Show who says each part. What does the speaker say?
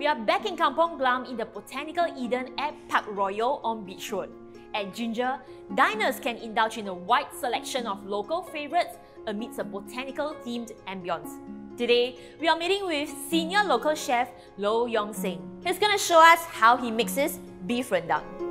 Speaker 1: We are back in Kampong Glam in the Botanical Eden at Park Royal on Beach Road. At Ginger, diners can indulge in a wide selection of local favourites amidst a botanical themed ambience. Today, we are meeting with senior local chef Low Yong Seng. He's going to show us how he mixes beef rendang.